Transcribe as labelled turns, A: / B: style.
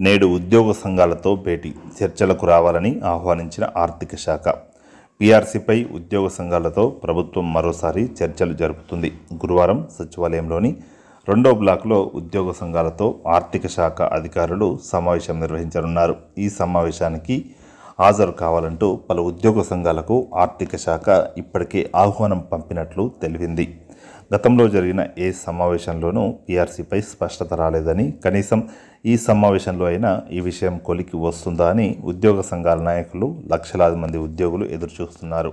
A: నేడు ఉద్యోగ సంఘాలతో భేటీ చర్చలకు రావాలని ఆహ్వానించిన ఆర్థిక శాఖ. పీఆర్సీపై ఉద్యోగ సంఘాలతో ప్రభుత్వం మరోసారి చర్చలు జరుపుతుంది. గురువారం సచివాలయంలోని రెండో బ్లాక్లో ఉద్యోగ సంఘాలతో ఆర్థిక శాఖ అధికారులు సమావేశం నిర్వహించనున్నారు. ఈ సమావేశానికి హాజరు కావాలంటూ పలు ఉద్యోగ సంఘాలకు ఆర్థిక శాఖ ఇప్పటికే ఆహ్వానం పంపినట్లు తెలిపింది గతంలో జరిగిన ఏ సమావేశంలోనూ పీఆర్సీపై స్పష్టత రాలేదని కనీసం ఈ సమావేశంలో అయినా ఈ విషయం కొలికి వస్తుందా అని ఉద్యోగ సంఘాల నాయకులు లక్షలాది మంది ఉద్యోగులు ఎదురుచూస్తున్నారు.